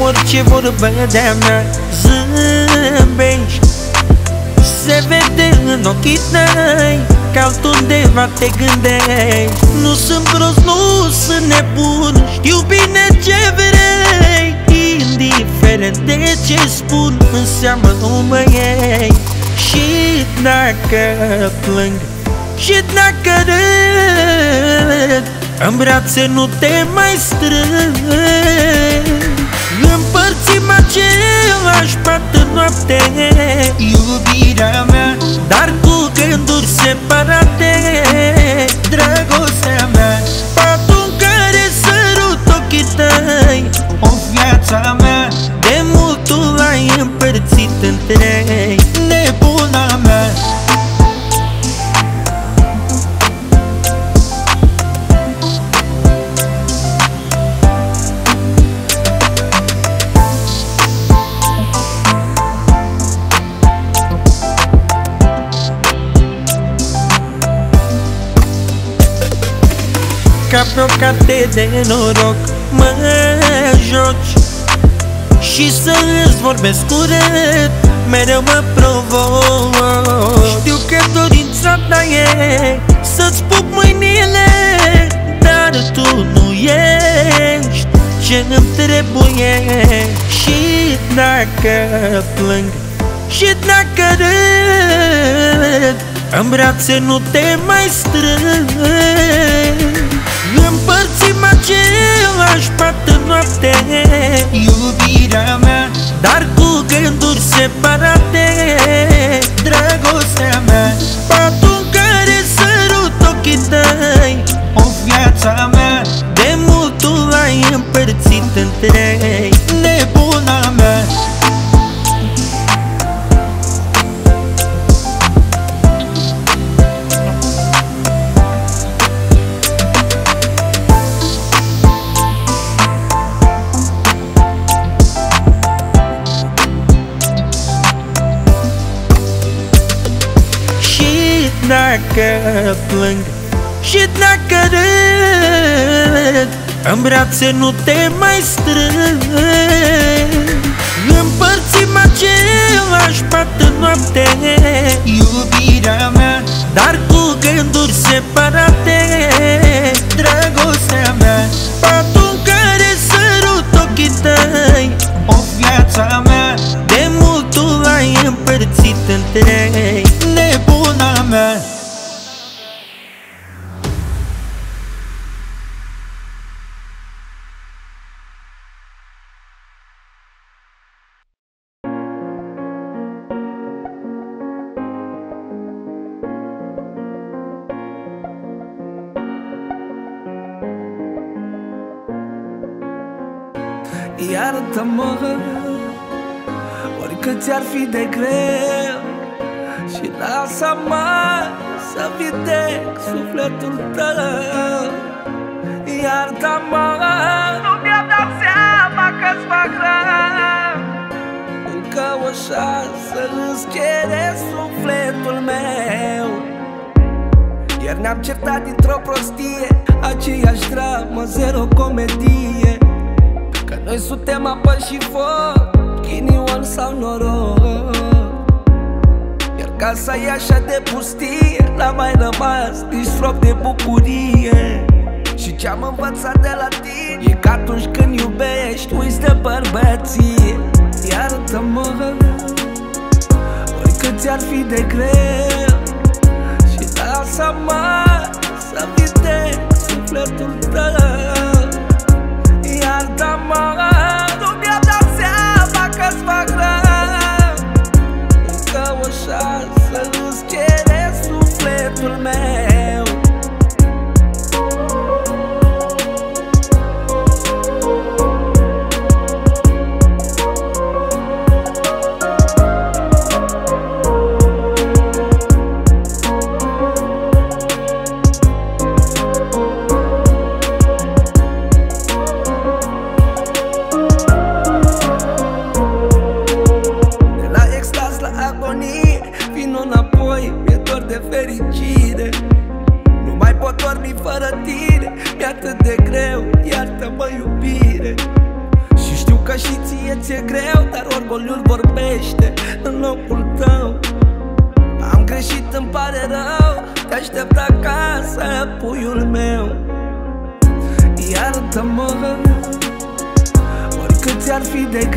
orice vorbă de-a mea Zâmbești. Se vede în ochii tăi Că altundeva te gândești. Nu sunt prost, nu sunt nebun Știu bine ce vrei. Indiferent de ce spun Înseamnă nu mă iei Și dacă plâng Și dacă râd În brațe nu te mai strâng Împărțim același pat în noapte. Iubirea mea. Dar cu gânduri separate. Dragostea mea. Patul în care sărut ochii tăi. O viața mea. De mult tu l-ai împărțit în trei Nebuna mea Ca pe o carte de noroc Mă joci. Și să îți vorbesc urât Mereu mă provoc. Știu că dorința ta e Să-ți pup mâinile Dar tu nu ești ce îmi trebuie. Și dacă plâng Și dacă râd În brațe nu te mai strâng Împărțim același pat în noapte. Iubirea mea. Dar cu gânduri separate. Dragostea mea. Patul în care sărut ochii tăi. O viața mea. De mult tu l-ai împărțit în trei plâng Și dacă râd În brațe nu te mai strâng. Împărțim același pat în noapte Iubirea mea Dar cu gânduri separate. Dragostea mea Patul în care sărut ochii tăi O viața mea. De mult tu l-ai împărțit în Iartă-mă Oricât ți-ar fi de greu Și lasă-mă Să vitec sufletul tău. Iartă-mă Nu mi-am dat seama că-ți fac rău. Încă o șansă îți cere sufletul meu. Iar ne-am certat dintr-o prostie Aceeași dramă, zero comedie. Că noi suntem apă și foc Ghinion sau noroc. Iar casa e așa de pustie N-a mai rămas nici strop de bucurie. Și ce-am învățat de la tine E că atunci când iubești Uiți de bărbăție. Iartă-mă Oricât ți-ar fi de greu. Și lasă-mă Să vitec sufletul tău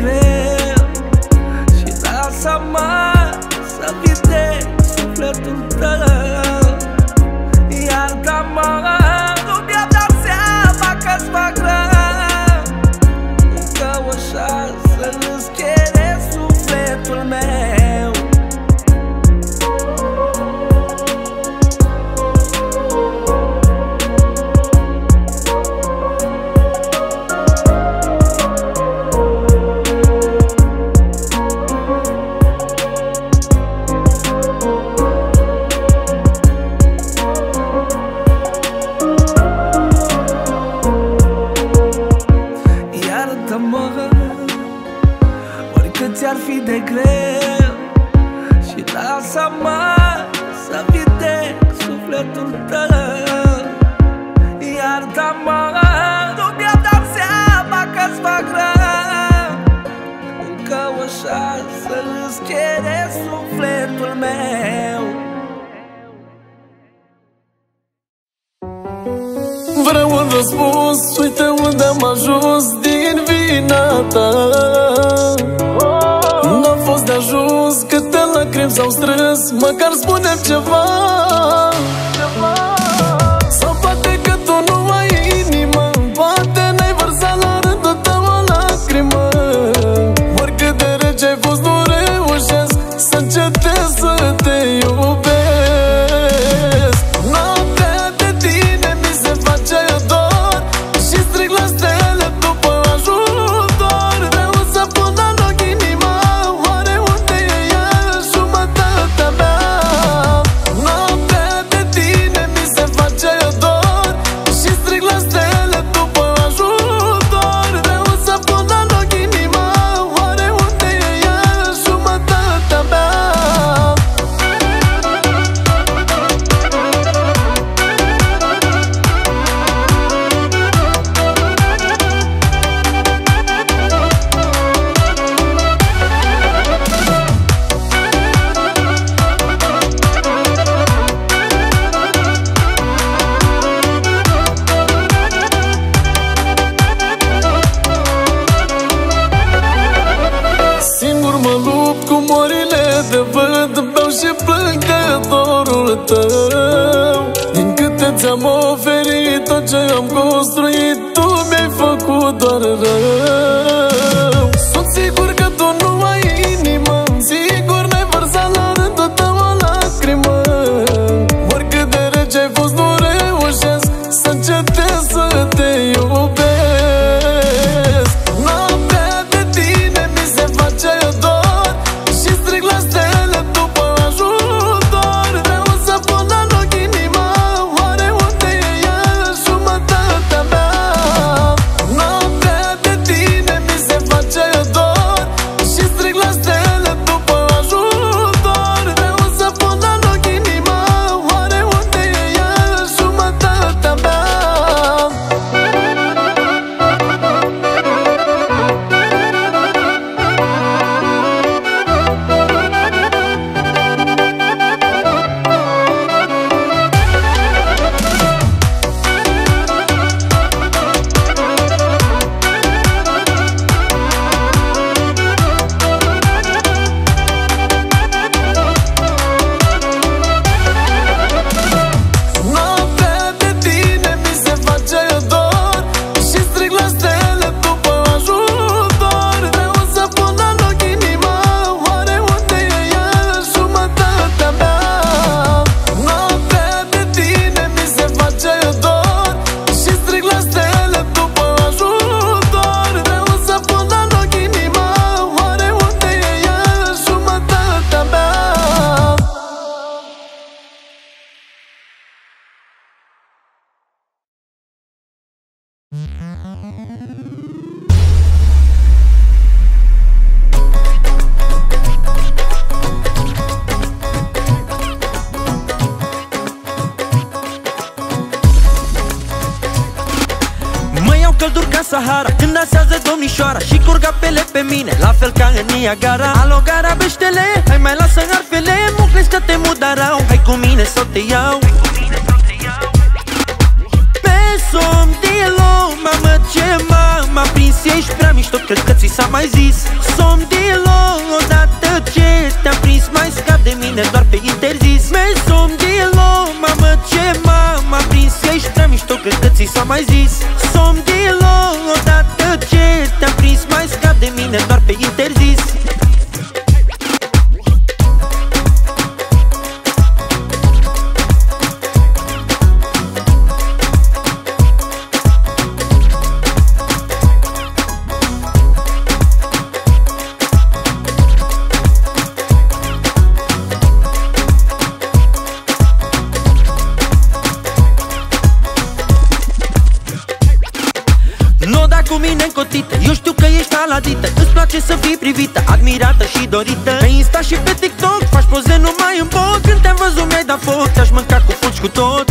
greu Și lasă mă să visez sufletul răspuns Uite unde am ajuns din vina ta N-a fost de ajuns câte lacrimi s-au strâns Măcar spune ceva, ceva. călduri ca Sahara Când dansează domnișoara Și curg apele pe mine La fel ca în Niagara. Alo, gara, Hai mai lasă arfele Muclesc că te mudarau Hai cu mine să te iau. Pe somn low Mamă ce m-am prins, ești prea mișto Cred că ți s-a mai zis. Som de low, odată ce te-am prins Mai scap de mine doar pe interzis. Mergi som de low, mamă ce m-am prins Ești prea mișto, cred că ți s-a mai zis. Som de low, odată ce te-am prins Mai scap de mine doar pe interzis. place să fii privită, admirată și dorită. Pe Insta și pe TikTok faci poze numai în bot. Când te-am văzut mi-ai dat foc, ți-aș mânca cu fuci cu tot.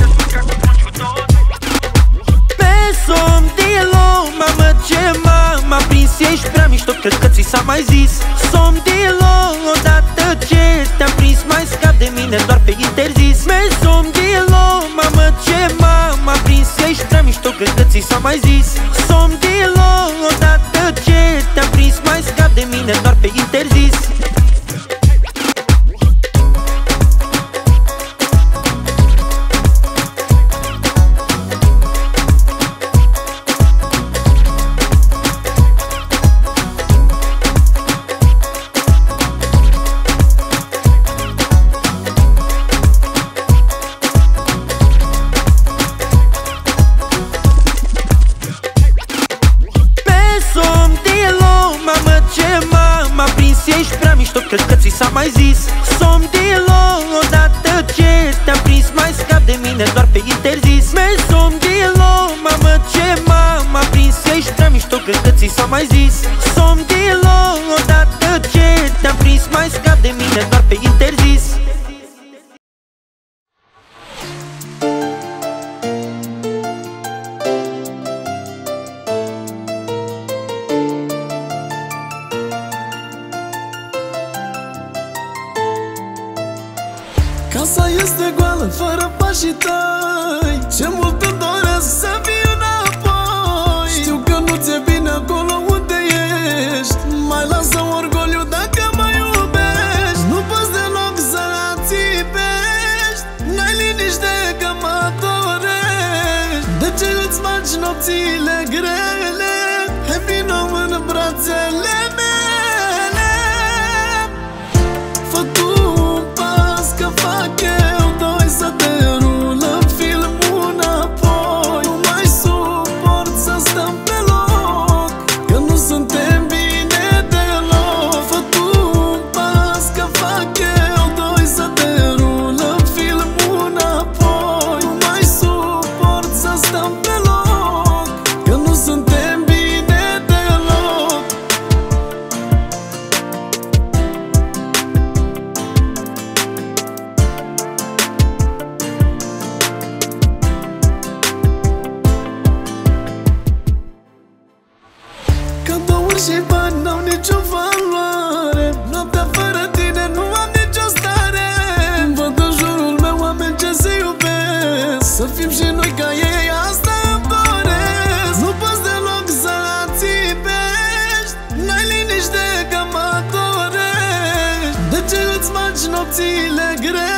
nopțile grele.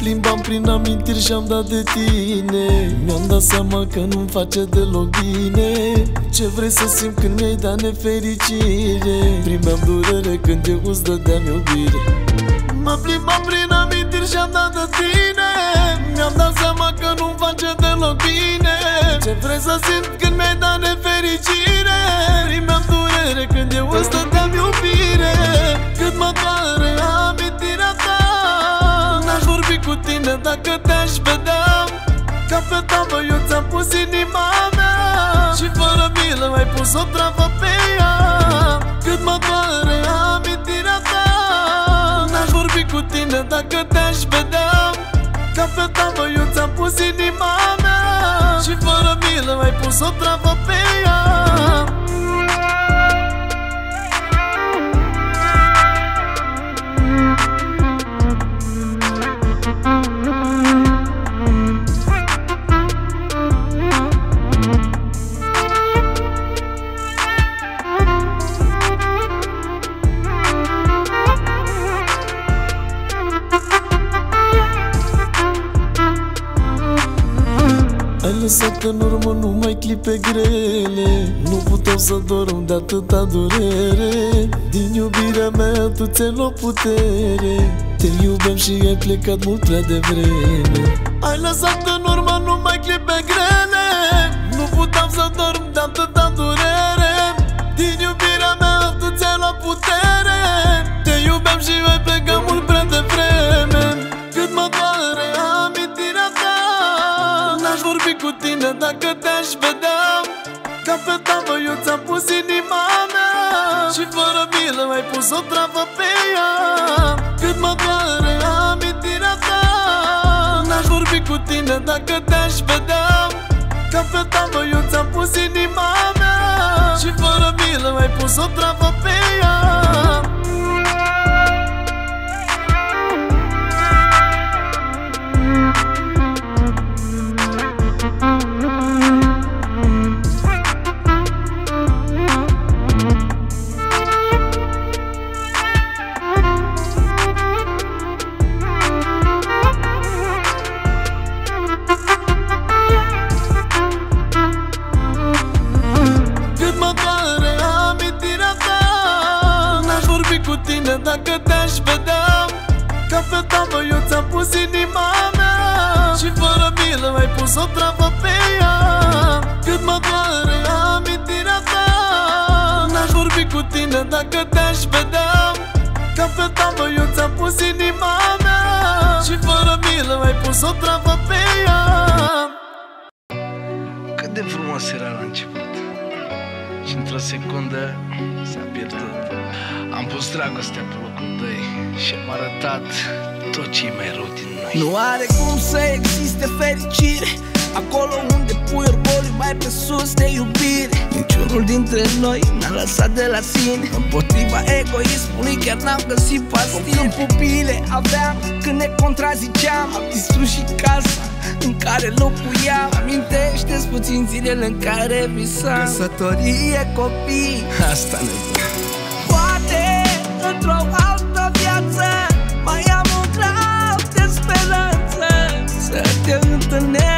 Plimbam prin amintiri și am dat de tine. Mi-am dat seama că nu-mi face deloc bine. Ce vrei să simt când mi-ai dat nefericire? Primeam durere când eu îți dădeam iubire. Mă plimbam prin amintiri și am dat de tine. Mi-am dat seama că nu-mi face deloc bine. Ce vrei să simt când mi-ai dat nefericire? Primeam durere când eu îți dădeam iubire. Cât mă doare cu tine dacă te-aș vedea. Ca pe tavă eu ți-am pus inima mea. Și fără milă ai pus o travă pe ea. Cât mă doare amintirea ta. N-aș vorbi cu tine dacă te-aș vedea. Ca pe tavă eu ți-am pus inima mea. Și fără milă ai pus o travă pe ea numai clipe grele. Nu puteam să dorm de atâta durere. Din iubirea mea tu ți-ai luat putere. Te iubeam și ai plecat mult prea devreme. Ai lăsat în urmă numai clipe grele. Nu puteam să dorm de atâta durere. Din iubirea mea tu ți-ai luat putere. Te iubeam și ai plecat mult prea devreme. Cât mă doare amintirea ta. N-aș vorbi cu tine dacă te-aș vedea milă ai pus o travă pe ea. Cât mă doare amintirea ta. N-aș vorbi cu tine dacă te-aș vedea. Ca pe tavă eu ți-am pus inima mea. Și fără milă ai pus o travă pe pus dragostea pe locul doi Și am arătat tot ce e mai rău din noi. Nu are cum să existe fericire. Acolo unde pui orgoliu mai pe sus de iubire. Niciunul dintre noi n-a lăsat de la sine. Împotriva egoismului chiar n-am găsit pastile. Când pupile aveam, când ne contraziceam. Am distrus și casa în care locuiam. Amintește-ți puțin zilele în care visam. Căsătorie, copii. Asta ne vreau într-o altă viață Mai am un grad de speranță. Să te întâlnesc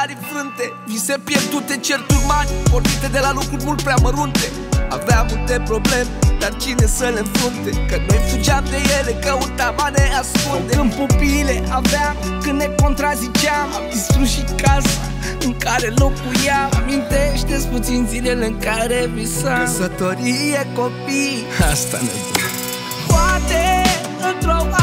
salarii frânte. Vise pierdute, certuri mari Pornite de la lucruri mult prea mărunte. Aveam multe probleme, dar cine să le înfrunte? Că noi fugeam de ele, căutam a ne ascunde. Când pupile aveam, când ne contraziceam. Am distrus și casa în care locuiam. Amintește-ți puțin zilele în care visam. Căsătorie, copii. Asta ne dă Poate într-o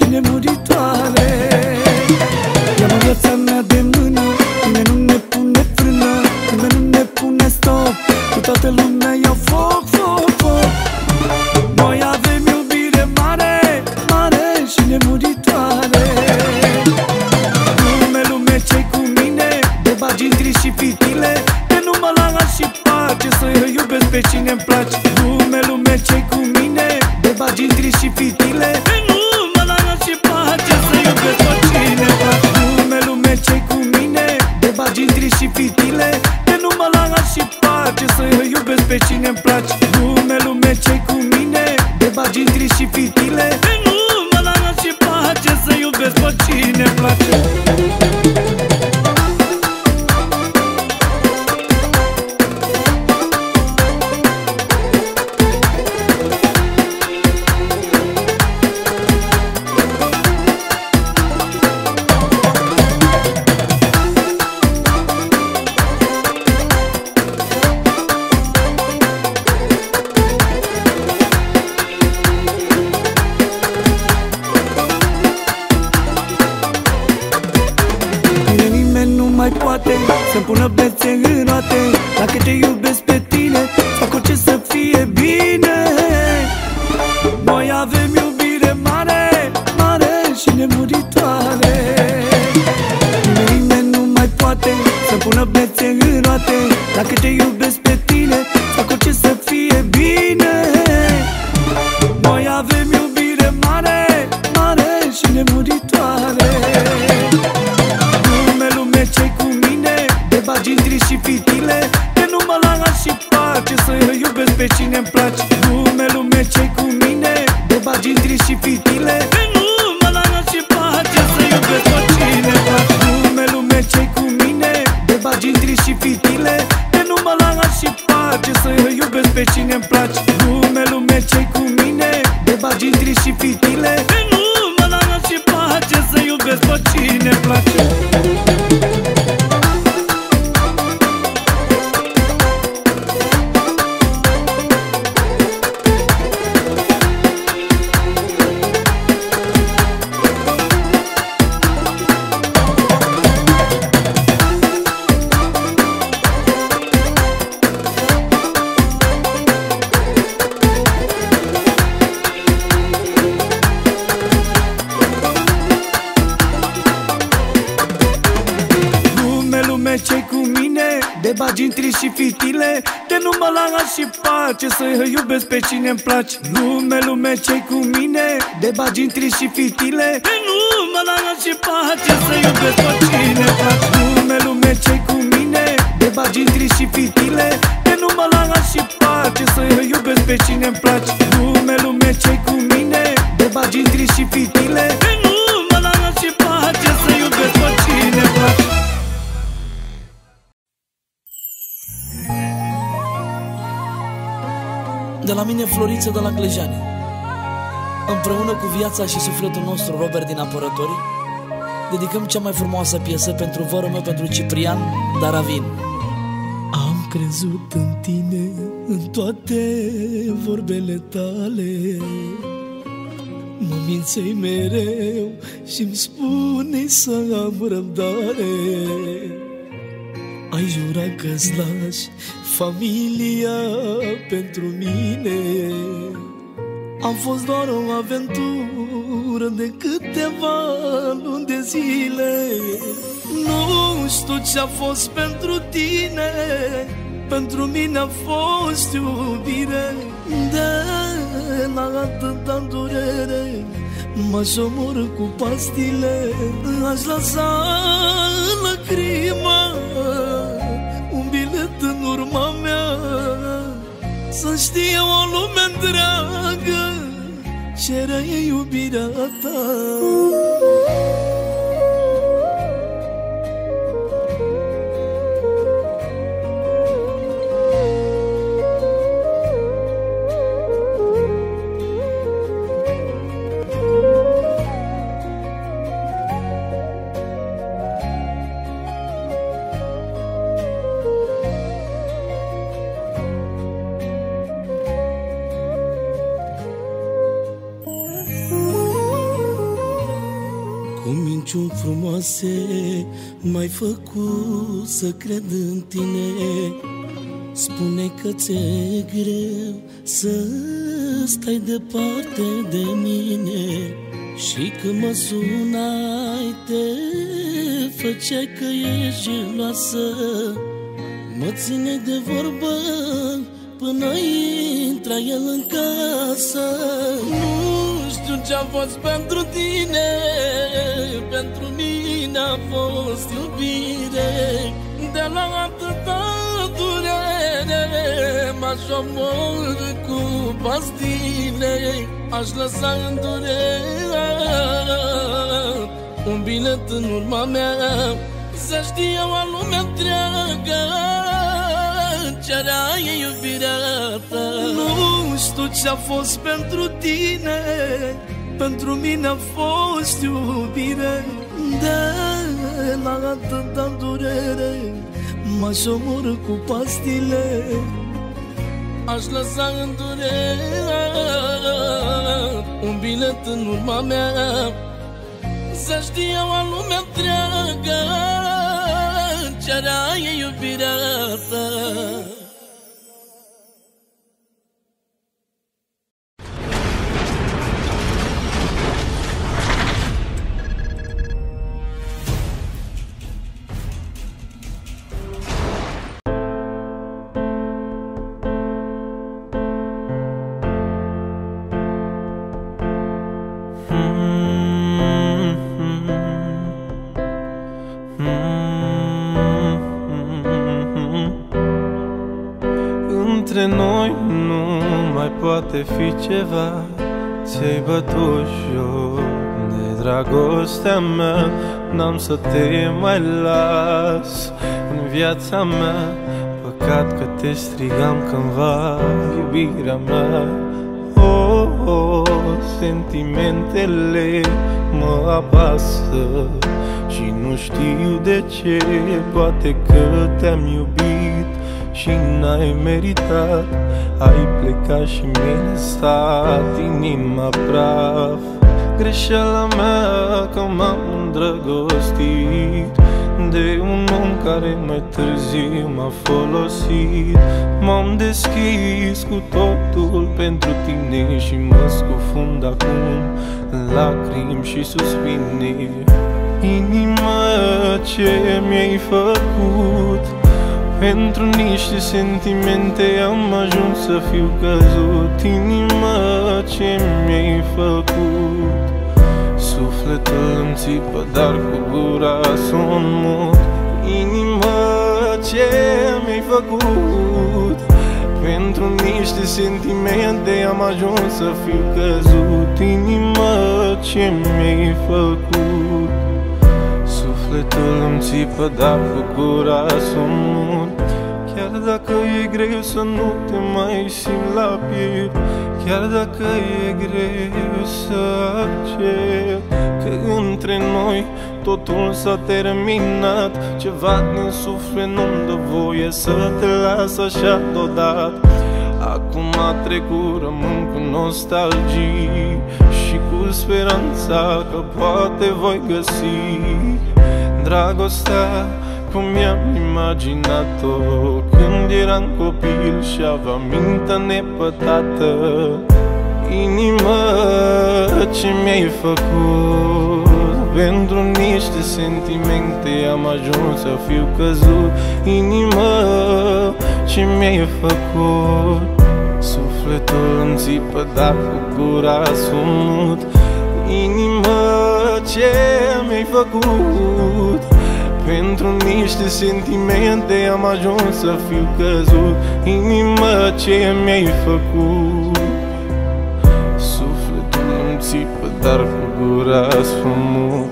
și nemuritoare iubesc pe cine-mi place. Lume, lume, ce cu mine De bagintri și fitile. De nu mă las și pace Să iubesc pe De la mine Floriță de la Clejani. Împreună cu viața și sufletul nostru Robert din Apărători Dedicăm cea mai frumoasă piesă pentru vărul meu, pentru Ciprian Daravin. Am crezut în tine, în toate vorbele tale. Mă minței mereu și-mi spune să am răbdare Ai jurat că-ți lași familia pentru mine. Am fost doar o aventură de câteva luni de zile. Nu știu ce-a fost pentru tine Pentru mine a fost iubire. De la atâta durere M-aș omorâ cu pastile Aș lăsa lacrima Un bilet în urma mea Să știe o lume întreagă Ce era iubirea ta făcut să cred în tine? Spune că ți-e greu Să stai departe de mine Și când mă sunai Te făceai că ești geloasă Mă ține de vorbă Până intra el în casă. Nu știu ce-a fost pentru tine Pentru mine a fost iubire. De la atâta durere M-aș omor cu pastile Aș lăsa în durere Un bilet în urma mea. Să știe o lume întreagă Ce-era iubirea ta. Nu știu ce-a fost pentru tine Pentru mine a fost iubire. De la atâta durere M-aș omorâ cu pastile. Aș lăsa în durere Un bilet în urma mea. Să știe o lume întreagă Sinceră e iubirea ta poate fi ceva Ți-ai bătut joc de dragostea mea. N-am să te mai las în viața mea. Păcat că te strigam cândva iubirea mea. Oh, oh, sentimentele mă apasă Și nu știu de ce, poate că te-am iubit și n-ai meritat. Ai plecat și mi-ai lăsat inima praf. Greșeala mea că m-am îndrăgostit De un om care mai târziu m-a folosit. M-am deschis cu totul pentru tine Și mă scufund acum în lacrimi și suspine Inima ce mi-ai făcut pentru niște sentimente am ajuns să fiu căzut. Inima ce mi-ai făcut Sufletul îmi țipă, dar cu gura sunt mut. Inima ce mi-ai făcut Pentru niște sentimente am ajuns să fiu căzut. Inima ce mi-ai făcut Sufletul îmi țipă, dar cu gura sunt Chiar dacă e greu să nu te mai simt la piele Chiar dacă e greu să accept Că între noi totul s-a terminat Ceva din suflet nu-mi dă voie să te las așa deodată. Acum a trecut, rămân cu nostalgii Și cu speranța că poate voi găsi Dragostea cum mi-am imaginat-o. Când eram copil și aveam mintea nepătată Inima ce mi-ai făcut? Pentru niște sentimente am ajuns să fiu căzut. Inima ce mi-ai făcut? Sufletul îmi țipă, dar cu gura sunt Inima ce mi-ai făcut. Pentru niște sentimente am ajuns să fiu căzut. Inima ce mi-ai făcut? Sufletul îmi țipă, dar cu gura spun